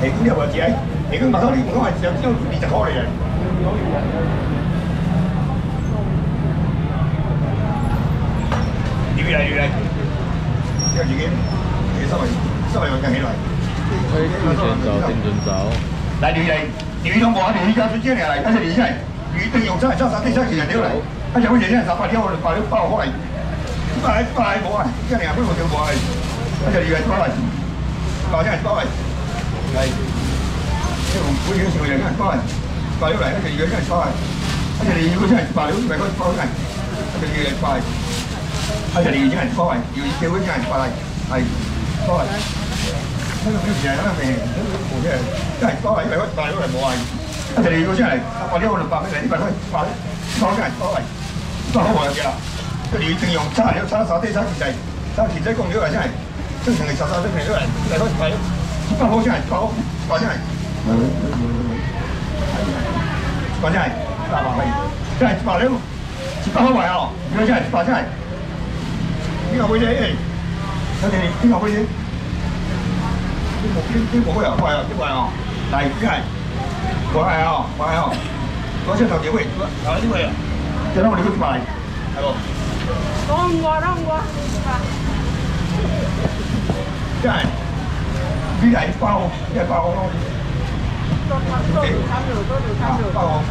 下斤了无食，下斤马上你我讲系只只二十块嚟嘅。越嚟越嚟，之後自己收埋收埋個鏡起來。推正走，正準走。嚟魚嚟，魚同我哋而家最精嚟嚟，而且魚真係魚定用真係真實啲真係人料嚟，而且好似真係十八條八條包開嚟，八嚟八嚟冇啊，真係不過條冇係，而且魚係包嚟，包真係包嚟，係，即係每樣成個人真係包嚟，包嚟，而且魚真係包嚟，而且魚真係包嚟，唔係嗰包嚟，而且魚係包嚟。而且你已經係包圍，要結婚已經係包圍，係包圍。呢個表示係咩名？呢個冇嘅，即係包圍，因為嗰包圍冇係。而且你如果真係我呢個六百蚊，你呢百蚊包包真係包圍，包好圍嘅啦。佢哋正用差料差手啲差其實差其實講料係真係正常係十三歲平都係嚟開包，包好真係包包真係。包真係大把係，真係包料，包好圍哦，如果真係包真係。邊個妹仔？佢哋邊個妹仔？邊個邊邊個妹啊？怪啊！邊個啊？嚟邊係？怪啊！怪啊！嗰隻頭幾位？啊呢位啊？就攞我哋嗰啲埋，係喎。當我當我。真係呢係包，呢係包咯。多多條參與，多條參與。包。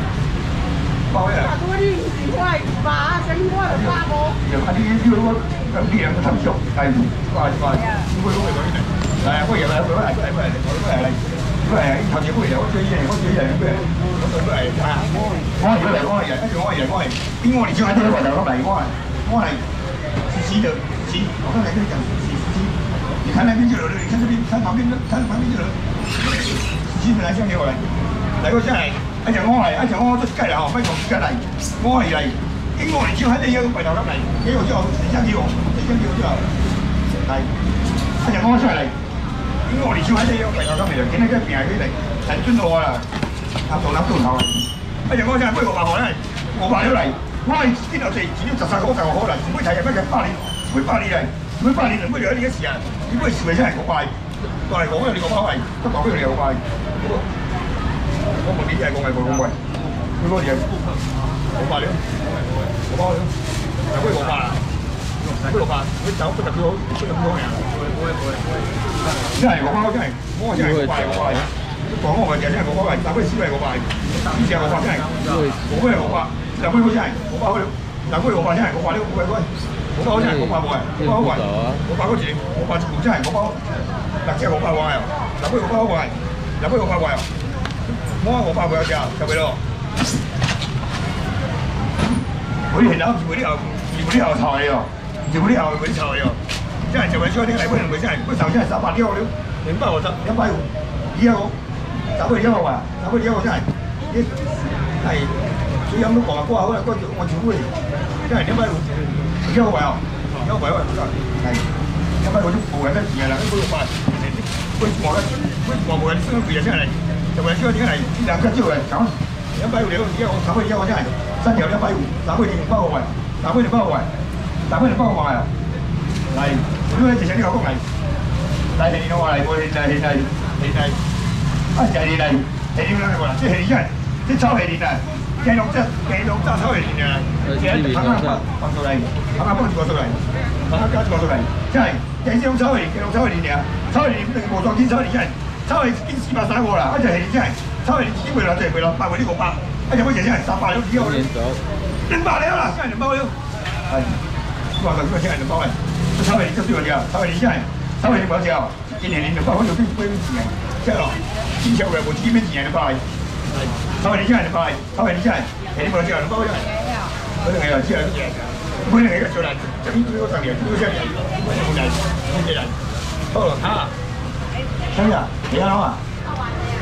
包咩啊？多啲唔係把整過嚟包我。又係啲啲嗰。咁啲人都參熟，係怪怪，應該都係嗰啲嚟。係啊，嗰嘢咪嗰係嗰係嗰係我都係嚟，嗰係頭先嗰嘢我最嘢，我最嘢嗰嘢，嗰度都係啊。我係嚟，我係人，跟住我係人，我係邊個嚟？先喺呢你。看那邊就有了，你看這邊，看旁邊，看旁邊就有了。是是來向你我來，來過下來，而且我係，而且我都計啦，唔係講計嚟，我嚟。經過嚟之後，喺呢一個櫃頭入嚟，幾個之後四張票，四張票之後係一日攞出嚟。經過嚟之後喺呢一個櫃頭入嚟，見到一邊係佢哋係專到啊，合同攬到頭啊！一日攞出嚟，不如我話我咧，我話咗嚟，我係邊度地只要十三個就可能，唔會睇入乜嘅八年，唔會八年嚟，唔會八年嚟，唔會有呢個時啊！如果係時咪真係好快，過嚟講有呢個包係，不講俾佢哋好快。我問你真係講係冇咁貴，佢嗰嘢好快了。我包了，係龜我發啊，龜我發，佢走不特別好，不特別好嘅。真係我包真係，我真係我發我發，講我嘅嘢真係我包係，但係小係我發，以前我發真係，我龜係我發，但係龜好真係我包了，但係龜我發真係我發了，我龜龜，我包真係我發冇嘅，我包好我發嗰時我發全部真係我包，嗱即係我發壞啊，嗱龜我包壞，嗱龜我發壞啊，我我發壞嘅就係咯。每年有每啲後，每啲後頭嚟喎，每啲後每啲頭嚟喎，真係就係所以啲禮杯唔會真係，嗰頭真係十八啲我料，零八我十一百五，而家我十個一個話，十個一個真係，啲係水飲都講話嗰下嗰個我全杯，真係一百五，一個位哦，一個位喎，係一百五啲無人得錢啦，嗰個話，嗰個冇人，嗰個冇人收佢真係，就係所以點解係兩個招嚟講，一百五料，而家我十個一個真係。三條一百五，三塊錢包個位，三塊錢包個位，三塊錢包個位啊！嚟，呢個直情呢個工嚟，嚟係呢個嚟，我係係係係係，啊就係嚟，係呢個啦，即係因為即係抽係年啊，繼續即係繼續揸抽係年啊，即係啱啱放出嚟，啱啱放住出嚟，啱啱加住出嚟，即係繼續抽係繼續抽係年啊，抽係年定無狀天抽係年，抽係已經四百三個啦，一隻係即係抽係自己回來就係回來，八回呢個八。哎呀，我姐姐係十八了，只有零八了啦，現在零八了。係，話佢現在零八了，稍微就對咗，稍微你現在稍微你冇少，今年零零八我有啲貴錢，即係咯，之前我冇幾蚊錢零八，係，稍微你現在零八，稍微你現在，你冇少零八咗，嗰啲係啊，之後嗰啲係個出來，這邊都有上面，都有下面，冇人，冇人，到了他，什麼呀？你看嘛，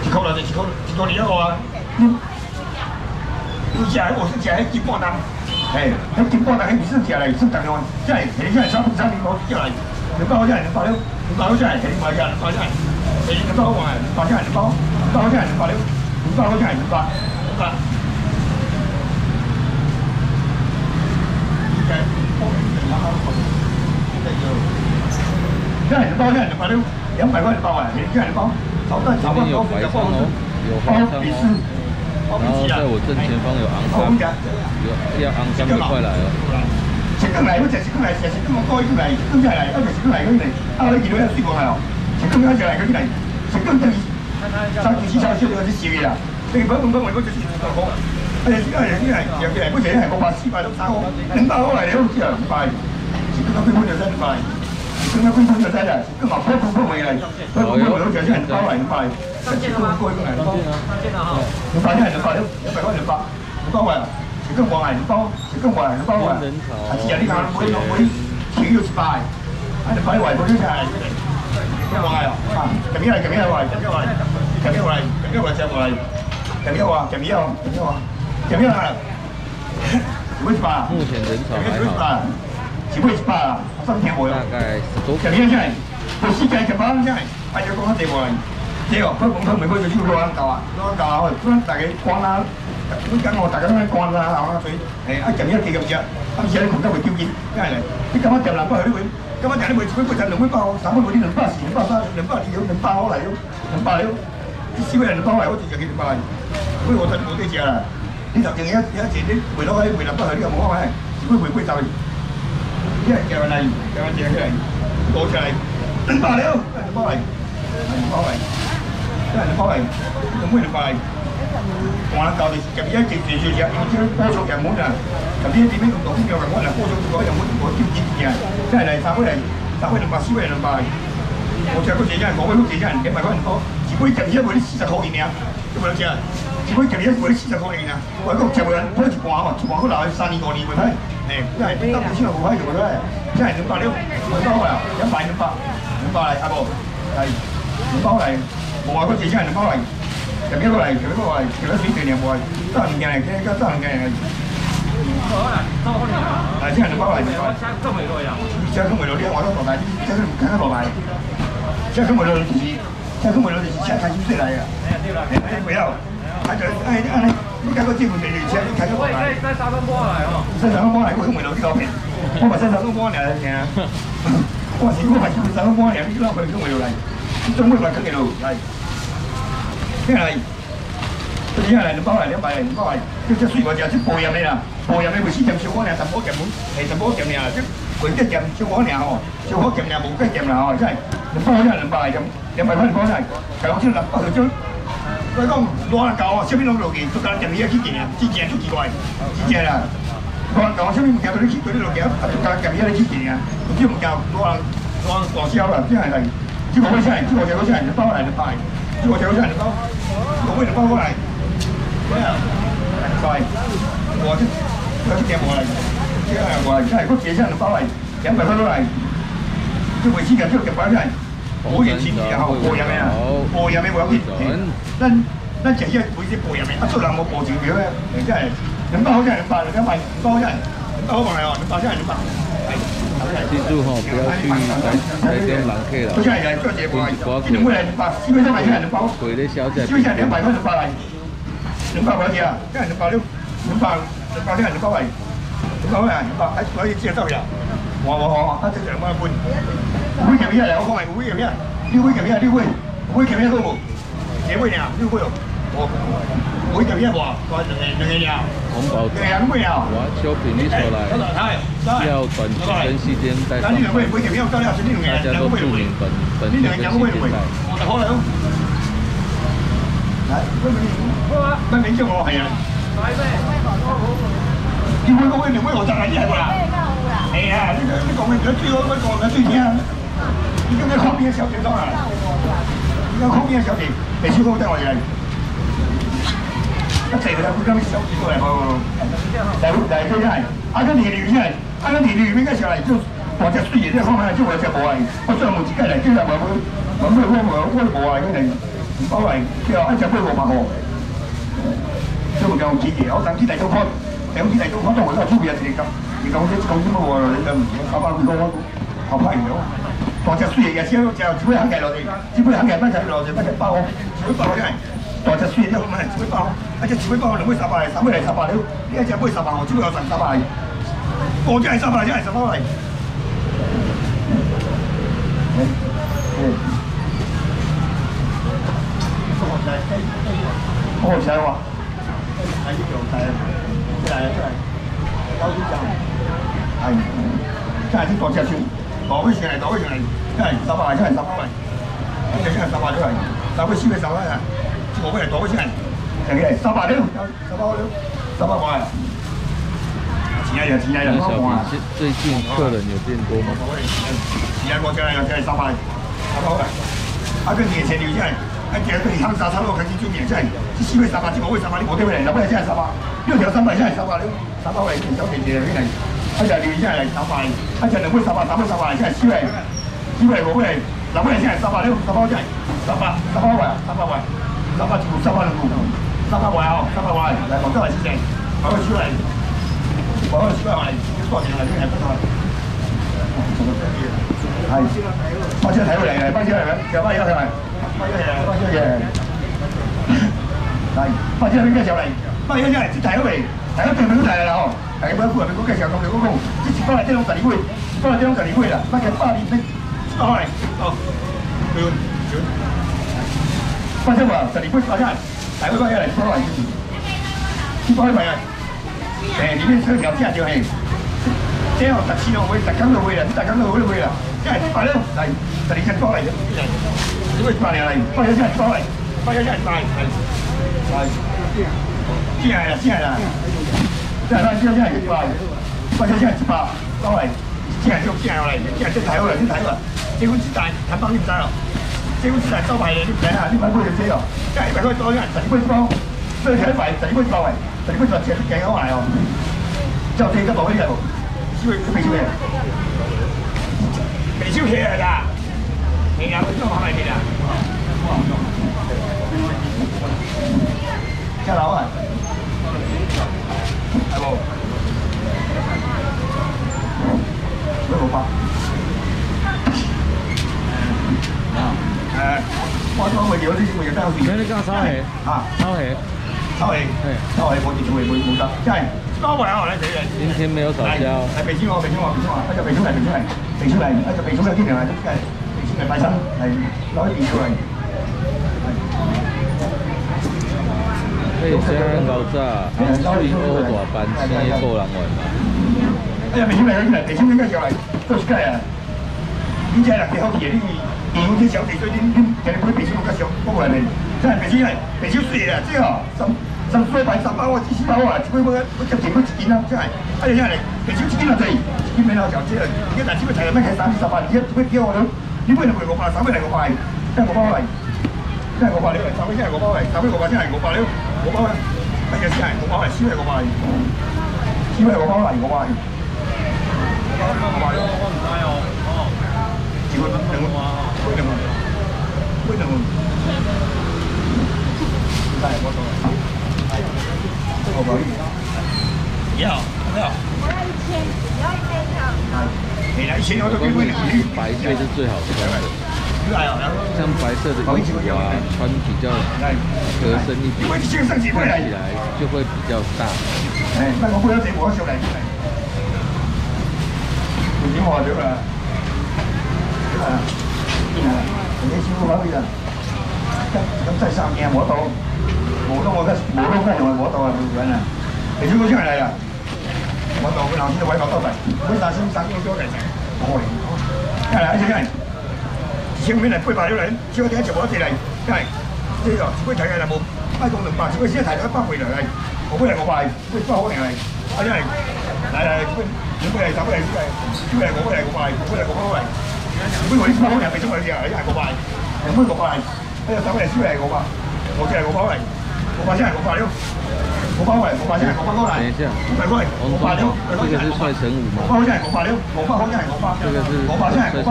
一口了，一口，一口你要我啊？嗯。你食迄我是食迄金半當，嘿，迄金半當迄唔是食嚟，是當樣，即係你即係三三年冇叫嚟，你包即係你包了，你包即係你包即係你包即係，你你包我係，包即係你包，包即係你包了，包即係你包，你包。即係你包即係你包了，两百块一包啊，你看一包，炒蛋炒饭今天有包比较包白鲳哦，有包花鲳比是哦，，包比是啊然后在。我正前方有昂，香，有要昂香的快来哦。食更来，我食食更来，食食更我高更来，更下来，我食食更来嗰啲嚟，啊你見到有水過嚟哦，食更加食嚟嗰啲嚟，食更等於三件事炒燒咗啲少嘅啦，你唔好咁講，我嗰隻先好好。哎呀，而家係啲係尤其係嗰隻係五百四百六三個，兩百攞嚟你都知啊，唔快，食更加根本就真唔快，食更加根本就真係，更加普普普嚟嚟，佢普普嚟就真係包嚟唔快，食更加高更嚟包。兩百一係兩百六，一百塊兩百，兩百塊，食更黃係兩包，食更黃係兩包啊！啊，是啊，你講每每條要一百，啊，你擺圍嗰啲就係一黃係啊，咁樣係咁樣係圍，咁樣圍，咁樣圍，咁樣圍就圍，咁樣話，咁樣話，咁樣話，咁樣係，幾一百啊？目前人潮。幾一百還好，啊？幾一百啊？三千冇大概十多咁樣真係，佢世界就班真係，係要講得地喎。即係佢講佢咪佢就要攞緊舊啊，攞緊舊啊，我哋大家關啦，咁緊我大家都關啦，係嘛？所以誒一陣一幾咁隻，今次咧窮得會丟件，真係嚟。你今晚就南北去呢會，今晚就呢會只會就兩杯包，三杯嗰啲兩包時兩包三兩包二兩兩包嚟咯，兩包嚟咯，啲少人兩包嚟，我就就幾兩包嚟。所以我真冇啲隻啦，你就淨係一一隻啲回落去回南北去呢個冇可能，只會回歸就係。一係叫嚟，叫嚟叫嚟，攞出嚟，兩包嚟咯，兩包嚟，兩包嚟。真係包嚟，咁咩嚟包嚟？我哋舊年入邊一直住住住，要知波數人滿啊！入邊點樣咁多邊個人滿啊？波數嗰人滿，我挑戰嘅，真係嚟三位嚟，三位兩百，四位兩百。我只係嗰時真係我嗰時真係幾百蚊多，只不過入邊一個啲四十塊錢啊，知唔知啊？只不過入邊一個啲四十塊錢啊，我嗰隻人開住掛嘛，住掛嗰度係三年過年會睇，誒，因為當年先有冇喺度嘅，真係兩百六，兩包嚟，一百兩百，兩百嚟，阿伯係兩包嚟。冇話嗰次真係包嚟，入邊個嚟，入邊個嚟，入咗水斷又冇係，得人嘅嚟，得人嘅嚟。係真係包嚟，真係咁嚟到啲，我都落嚟，真係唔緊得落嚟，真係咁嚟到電視，真係咁嚟到電視，真係睇消息嚟嘅。誒唔要，睇住誒誒，你睇個節目電視，你睇咗落嚟。在沙東波來哦。新手幫嚟，我咁嚟到呢個片，我咪新手幫嚟嘅，我話如果係新手幫嚟，呢個佢咁嚟到嚟，總會話咁嚟到嚟。為佢因為嚟包嚟，兩百嚟包嚟，即係水果就即係播入嚟啦，播入嚟會先浸小火嚟，十波浸滿，係十波浸嚟啊，即係佢一浸小火嚟嗬，小火浸嚟冇雞浸啦嗬，真係你包真係兩百嚟咁，兩百蚊包真係，就好似立包佢將。佢講攞嚟教啊，上邊攞路嘅，做緊浸嘢幾件啊，之前都奇怪，之前啦。攞嚟教上邊唔教到啲佢啲路嘅，做緊浸嘢幾件啊，唔知唔教攞嚟攞嚟攞燒啦，真係係，即係我真係，即係我就真係包嚟就包嚟。我就真係包，我為咗包過嚟，咩啊？快，我即有啲嘢過嚟，即係我真係嗰幾真係包嚟，兩百蚊都嚟，即係維持緊，即係夾翻真係，好嘢錢然後播入咩啊？播入咩我有啲，咱咱成日每次播入咩，一出嚟我播住表咧，真係兩包真係兩百，兩百包真係，兩包埋哦，兩包真係兩百。记住哈，不要去台台中人客了，佢真係嚟做嘢過嚟，刮一定會嚟兩百，基本上係真係兩包。鬼的小姐基本上兩百蚊兩百嚟，兩百塊錢啊，真係兩百六，兩百兩百真係兩百嚟，兩百蚊啊，兩百，喺可以接受呀。我我我，一隻兩蚊半。會咁樣嚟，我講係會咁樣，呢會咁樣，呢會會咁樣都冇，幾會呢？呢會哦，我會咁樣喎，我兩兩兩樣，红宝兩樣會啊。我修品一出來，要短期跟细间再上但呢兩會會咁樣，到底係呢兩樣，大家都兩會會注明。本本呢田兩樣會唔會？跟细间在。我就可能。嚟，乜名叫我係啊？你會講嘅兩位我就係呢係啦。係啊，呢個呢個我而家追嗰個我而家追錢啊！你今日靠邊嘅小姐多啊？而家靠邊嘅小姐，未超過得我哋嚟。一齊嚟，佢今日小姐過嚟喎。嚟嚟佢真係，阿根廷女真係，阿根廷女邊個上嚟就或者雖然呢方面就我只冇係，我真係冇自己嚟，今日我我我我會冇係嗰啲，唔包係，之後一隻杯六百個。都唔夠錢嘅，我等啲第到開，等啲第到開都我都係出邊有錢咁，而講啲講啲乜喎？你就唔知三百幾個後批唔到，當隻輸嘢嘅先就只會肯計落地，只會肯計乜就落地，乜就包，只會包真係，當隻輸嘢都唔係只會包，啊，这一百半号两百三百，三百来三百了。你爱食八十万哦，这尾要赚三百个，五只来三百，只来三百来。哦，起来哇！还是有台，起来起来，老师讲，哎，这还是大家乡，老百来，老百姓来，这还是三百，还是三百，这还，还是三百四百三百啊，这老来，老百姓来。来，现在三百六，三百六，三百万。钱来了，钱来了，那小三百万。平最最近客人有变多吗？是啊，我这样这三百，三百万。啊，跟年前留下来，啊，第二个你他们啥差不多开始就年下来，这四位三百，这五位三百，你无对不对？哪不来现在三百，六条三百现在三百六，三百万一小姐姐来，啊，就留下来三百，啊，就两位三百，三位三百，现在四位，四位五位，哪不来现在三百六，三百现在三百，三百万，三百万，三百五，三百两股，三百万哦，三百万，来，广告来谢。谢，八位七位，八位七位来，多少钱来？你还不少。係，包車睇過嚟嘅，包車嚟嘅，有包車嚟，包車嘅，包車嘅，係，包車邊個上嚟？包車上嚟，即睇過嚟，睇咗對面都睇啦嗬，係嗰個係嗰個時候同你嗰個，即係包嚟即係十二杯，包嚟即係十二杯啦，乜嘅八年的，包嚟，哦，對，對，包車話十二杯包車嚟，睇嗰個嘢嚟包嚟，包嚟咪啊，誒，裡面車條架就係。这样特次都會，特工都會啦，特工都會都會啦。即係快啲嚟，十二隻多嚟嘅，點會快嚟嚟？快咗先係多嚟，快咗先係快嚟，係。先係啦，先係啦，即係啦，先先係快，快咗先係一百多嚟，先係先係嚟，先係先睇好啦，先睇好啦。政府之大，睇幫你唔得咯。政府之大收牌嘅，你睇下，呢塊杯就知咯。即係大概多啲人十二杯包，所以睇牌十二杯包嚟，十二杯就隻頸好埋哦。就四個冇呢個。燒未燒嘅，未燒起嚟㗎，未有，都係咪嚟啊？加樓啊？係冇？咩冇法？誒，我我會有啲會有得有時。你講炒氣啊？炒氣，抽氣，抽氣冇電冇冇冇得，真係包圍啊！我哋睇今天没有早嚟，教，嚟鼻酸我鼻酸我鼻酸我，一隻鼻酸嚟鼻酸嚟，鼻酸嚟，一隻鼻酸嘅天嚟，即係鼻酸嚟拜親嚟攞啲電出嚟。可以先搞炸，去歐大班車個人玩嘛。哎呀，鼻酸嚟，鼻酸嚟，鼻酸應該上嚟，都係雞啊！呢隻係幾好嘢，呢啲電啲小地水啲啲，其實佢鼻酸咁少，不過嚟，真係鼻酸嚟，鼻酸水啊，即係十十歲買十包啊，至少包啊，只不過我就前嗰一件啦，真係，哎呀，真係鼻酸一件就滯，一件未攞就即係，而家但係只不過睇咩睇三十八，而家只不過叫我都，呢杯就唔係我八，三杯係我八，真係我包嚟，真係我八料嚟，三杯真係我包嚟，三杯我八真係我八料，我包啦，乜嘢先係我包嚟，燒係我包嚟，燒係我包嚟，我包嚟。我包料。幾個兩個，杯兩個，杯兩個。係我做。好唔好？以後，以後。我要一千，我要一千條。你來錢我都給你。白色是最好穿的，像白色的衣服啊，穿比较合身一點，我先生幾杯看？起来就会比较大。那我不要錢，我上嚟。唔點話咗啦？係啊，係啊，你師傅攞去啦。咁咁真係三件摸到，摸到我嘅摸到嘅用摸到啊，唔緊啊。你師傅出嚟啦，我到佢頭先位落多滯，每大先生都多嚟滯，我嚟。係啦，一陣間。前面嚟杯白料嚟，只可點一條冇一條嚟，因為呢個只可以睇嘅就冇，一共兩百，只可以先睇到一百回嚟嚟，我杯嚟我賣，杯不好定係，啊因為嚟嚟杯，兩杯嚟三杯嚟先係，杯嚟我杯嚟我賣，杯嚟我杯嚟，杯我啲不好定係俾咗佢哋啊，一係我賣，兩杯我賣，一係三杯嚟先係我賣，我只係我包嚟，我賣先係我賣料，我包嚟，我賣先係我包嚟，等一下，唔係過嚟，我賣料，這個是帥神舞我嗎？包先係我賣料，我包先係我包，這個是我包先係我包，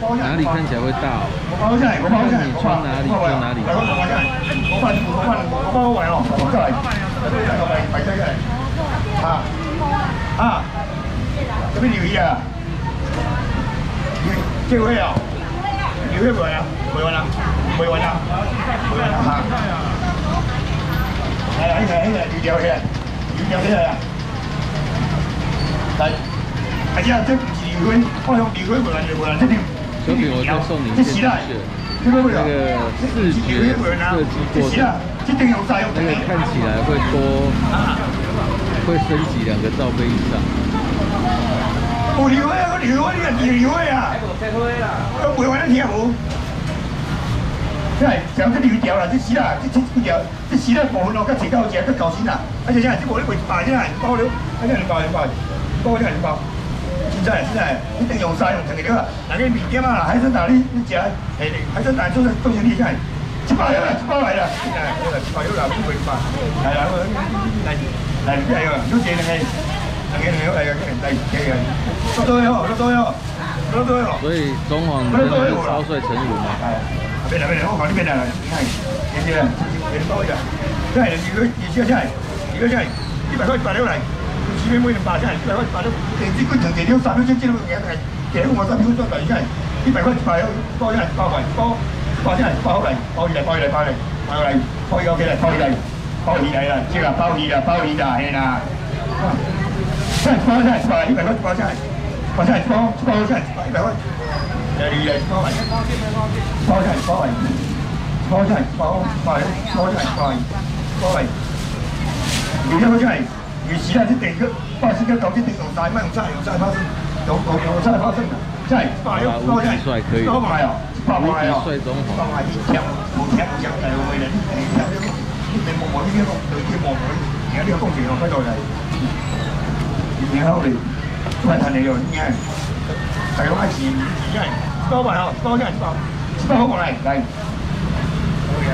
我包先係哪裡看起來會大哦？我包真係，我包真係，我包我包真係，我包真係，我包我包圍哦，我真係，我咪咪真係，啊啊，做咩撩耳啊？機會啊？撩咩會啊？會揾啊？會揾啊？會揾啊？嚇！係啊，呢個呢個撩起啊，撩起啊！係係啊，即係唔是撩佢，我用撩佢會揾會揾即係。小品我再送你一件 T 恤，那个视觉设计过程，那个看起来会多，会升级两个罩杯以上。有流的，我流的，你流的啊！我不玩得听无。对，像这流条啦，这死啦，这这几条，这死啦部分哦，较切到只，较高薪啦。而且现在这无咧卖一百，现在包了，而且两包两包，包现在两包。现在现在一定用晒用成个了，那个米点啊，海参大你你食，哎，海参大就是都是你看，一包了，一包来了，哎，一包了，不会吧？来来，来来，来来，有钱两个。所以中皇真的是超帅成武吗？别来别来，我看你别来了，你看，谢谢，别多一点。对，一个一个菜，一个菜，一百块一百六来，前面每人八菜，一百块一百六，电子滚成电流三秒钟进入眼袋，电我三秒钟转来一，百块一百六，包菜包饭包包菜包来，包起来包起来包来，包来，包起来包起来，包起来了，这个包起来包起来，嘿啦。现在包现在包一百块包现在，包现在包包现在包一百块，来你来包来，包现在包来，包包包包现在包包来，你要不现在，你现在是第个，把这个搞定，用再卖再用再发生，用用用再发生的，现在包现在包现在包过来哦，包过来哦，包过来一天五天五天来回来，一天你你摸摸你这个，对，摸摸，你看这个工钱哦，快到来。然后嘞，快谈的哟，你看，大家爱钱，你看，包完哦，包起来，包，包好过来，来，OK，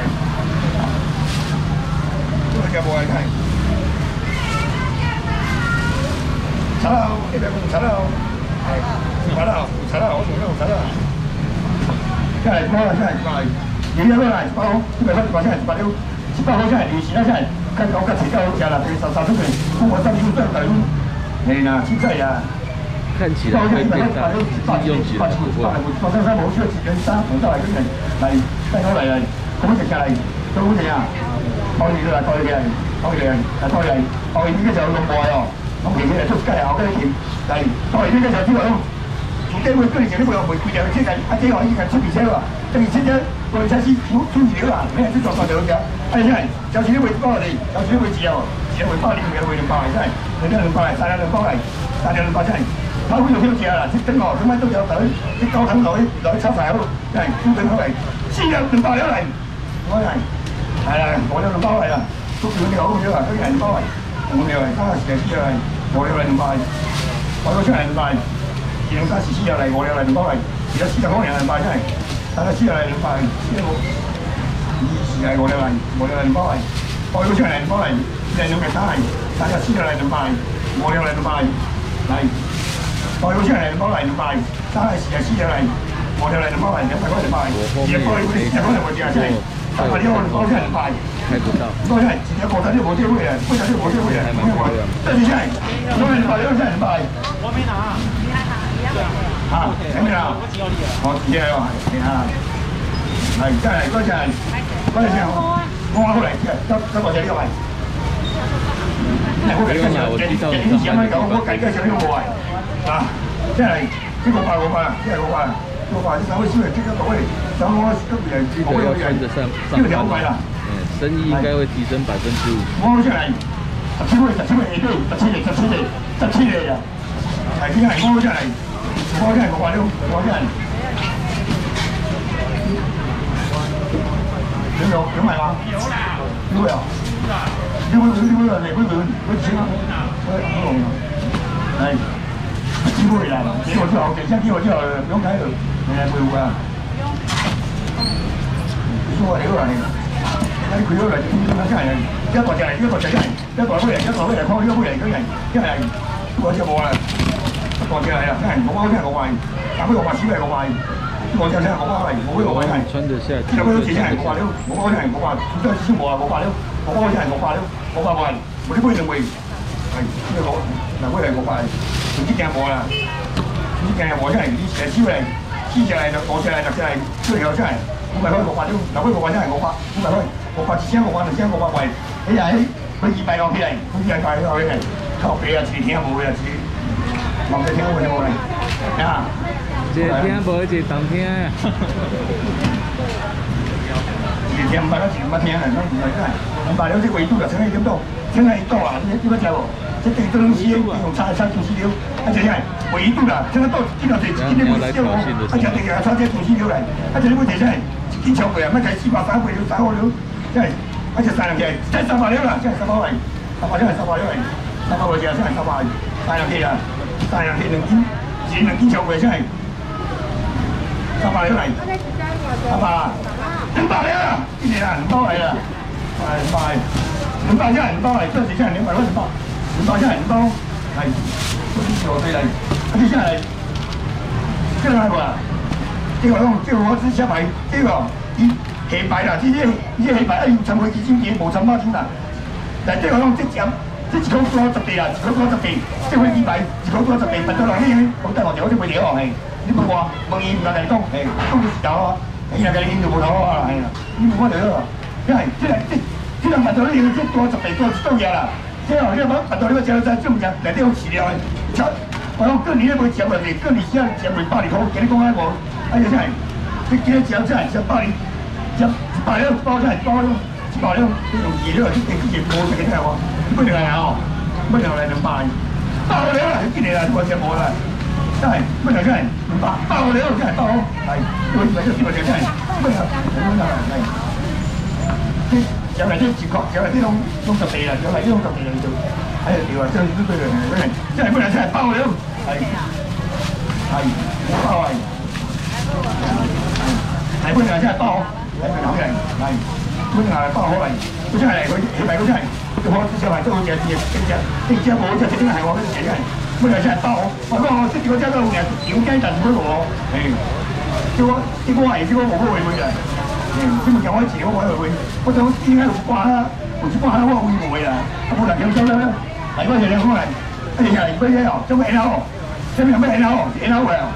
这个叫不爱看，查了，这边查了，哎，查了，查了，我从那查了，下来包，下来包，你要过来包，一百块包下来，包六，一百块下来，你其他下来，看我看谁家好吃了，可以少少出点，我上去赚点。嘿呐，现在呀，看起来会变大，用起来不会。早上三毛需要几根衫，我再来跟人来带过来了，怎么接下来？怎么怎样？包你来，包你来，包你来，来包你来，包你呢个就用坏哦，我平时来出街后跟你来，包你呢个就只话用，从底尾跟你前面不要回归掉，现在啊这话已经出皮车了，等于现在我们才是出出皮了，没人去做发条的，哎现在就是你为包的，就是你为只哦。一会包你两会两包来，真系，两两包来，三两两包来，三两两包真系，包几多少钱啦？一等哦，今晚都有台，一高层台台炒菜好，真系，五两来，四两两包了来，我系，系啦，五两两包来啦，都两条好少啊，都两包来，五条来，三四四来，五条来两包，包到出来两包，二两加四四条来，五条来两包来，而家四条好两两包真系，三个四条来两包，四个，二四来五条来，五条来两包来，包到出来两包来。来两个三来，大家四条来两百，五条来两百，来，包邮箱来两包来两百，三来四条四条来，五条来两包来两百块两百，一包邮一百块两百加起来，三百六包下两百，开不到，包下一条包单就无这位啊，包单就无这位啊，没有啊，再接下来，两百两百两百，我没拿，你还拿，你还拿，啊，没拿，好，接下来哦，你看，来再来，再来。我改个小，今今年前买狗，我改个小六百，啊，即系这个八五八，即系五八，五八你稍微少点，这个口味，然后我这边几口味有点，这个两百啦，生意应该会提升百分之五。我下来，十七位，十七位，对，十七位，十七位，十七位呀，系边系我下来，我下来五百六，我下来，有有有买吗？有啦，有啊。你会你会来，你会来，会请啊？会好弄啊！来，机会来，给我最好，给先给我最好，不用开了，来会有啊。你说话了啊你？那你开了来，你你看下来，一大只来，一大只来，一大会来，一大会来，看一大会来，个人，个人，我只无啦，大只来啊，看我我看我买，大会我买四百我买，我只只我买，我会我买，穿得下，这个都几千，我买了，我我买我买，出这几千我啊，我买了，我我买我买了。我百万，我啲买两位，系呢个嗱，我系五百，唔知惊冇啦，唔知惊冇真系啲蛇超嚟，黐只嚟就我只嚟就只嚟，出嚟又真系五百块五百了，嗱，佢五百真系五百，五百块五百一千五百两千五百位，哎呀，佢二百落起嚟，佢二百落起嚟，靠边啊，自己听冇嘅，自己望佢听冇冇嚟，啊，自己听冇，自己当听。是天八了，是八天啊，拢唔来干。八了这维度了，现在点多，现在一度啊，你你要吃无？这等于都拢死，用差差东西了，啊，这样维度啦，现在到今朝是今天没死哦，啊，这等于啊差这东西了来，啊，这你要这样，一超过啊，乜才四百三百了，三百了，这样，啊，这三两天，再三百了啦，这三百来，三百了，三百了，三百块钱，这三百，三两天啊，三两天两斤，一两斤超过这样，三百了来，三百，两百了啦，一年啊，两百来了，两百，两百这样，两百来，这几下两百块两百。五包下来，五包，係，嗰啲小對嚟，嗰啲下嚟，即係話，即係講，即係我只車牌，即係話，啲黑白啦，呢啲呢啲黑白一要尋佢幾千幾，冇尋包錢啦。但即係講即係，即係講多十地啦，講多十地，即係佢幾百，講多十地，問到落呢樣，好大鑊就好似佢哋哦，係，你冇話問嘢唔夠嚟講，係，都冇時間咯，哎呀，佢哋就冇頭啊，係啦，你冇乜嚟咯，因為即係即即係問到呢樣，即係多十地多多嘢啦。即係你講辦到你個食在中間，內底好飼料嘅，我講過年咧冇食落嚟，過年先食落百二箍，今日講緊我，哎呀真係，你今日食真係食百二，食百兩包真係包咯，百兩你用二兩，你幾件冇食嘅真係喎，乜嘢嚟啊？乜嘢嚟兩百？包兩啦，今年啊都冇食冇啦，真係乜嘢真係兩百，包兩真係包，係，因為為咗邊個食真係乜嘢？乜嘢係？又係啲接確，又係啲窿窿十地啦，又係啲窿十地嚟做，喺度調啊，將啲對嚟俾人，即係本來真係包你咯，係係包係，係本來真係包，係本來好人，係本來包好嚟，佢真係佢起碼佢真係，我小孩都好似係隻隻隻隻冇隻隻真係我嗰隻真係，本來真係包我，我講我識住個隻都好人，小雞燉嗰個，係，叫我叫我係叫我冇嗰個會嘅。你咪叫我自己我去會，我想點解六掛啦？六掛啦，我會唔會啊？我冇能夠收啦。嚟嗰陣你講嚟，哎呀，嚟嗰陣哦，做咩 N O？做咩有咩 N O？N O 嚟啊！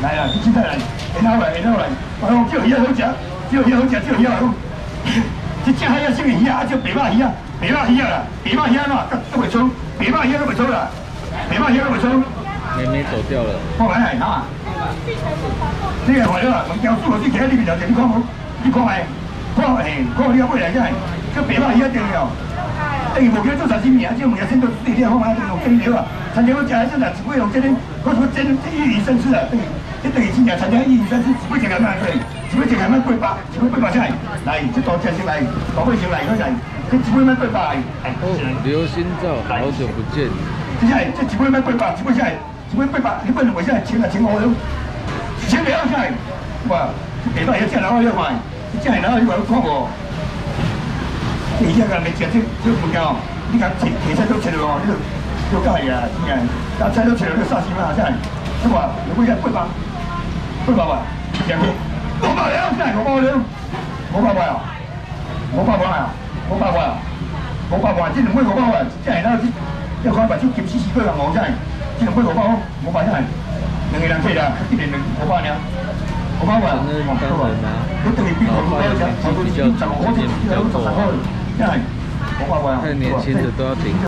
嚟啦，你真係嚟 N O 嚟 N O 嚟，我講叫魚好食，叫魚好食，叫魚好。即隻係一小魚啊，叫白馬魚啊，白馬魚啊，白馬魚嘛，都未收，白馬魚都未收啦，白馬魚都未收。妹妹走掉了。我嚟係嚇。呢個係啦，咁教書嗰啲企喺呢邊就點講好？呢個係，嗰個係，嗰個呢個杯嚟真係，個皮包一定要，等於冇叫做啥子名，就每日先到地鐵方買用蒸料啊，參加我家真係只會用這啲，嗰個蒸一魚生吃啊，等於，一等於今日參加一魚生吃，只會淨係乜嘢？只會淨係乜八百，只會八百真係，嚟，即係多謝先嚟，多謝先嚟嗰陣，佢只會乜八百，係，劉心照，好久不見，真係，即係只會乜八百，只會真係，只會八百，你不能為真係請啊請我咯。前面要下，哇！北方要下，然後要快，下然後又要看我。你這個沒吃這這物件哦，你講鐵鐵菜都吃了哦，你就就介呀，真係，大菜都吃了，你啥事嘛？真係，是吧？你會講八百，八百吧？兩個，五百兩，真係五百兩，五百塊啊，五百塊啊，五百塊啊，五百塊，這兩杯五百塊，真係，然後要看把酒 kiếm xí xí cái là ngon 真係，這兩杯五百，五百真係。兩個人退啦，一年兩五百兩，五百萬，我多啊！佢對邊個多隻？我對邊十個隻，有十個，真係五百萬。太年輕的都要頂。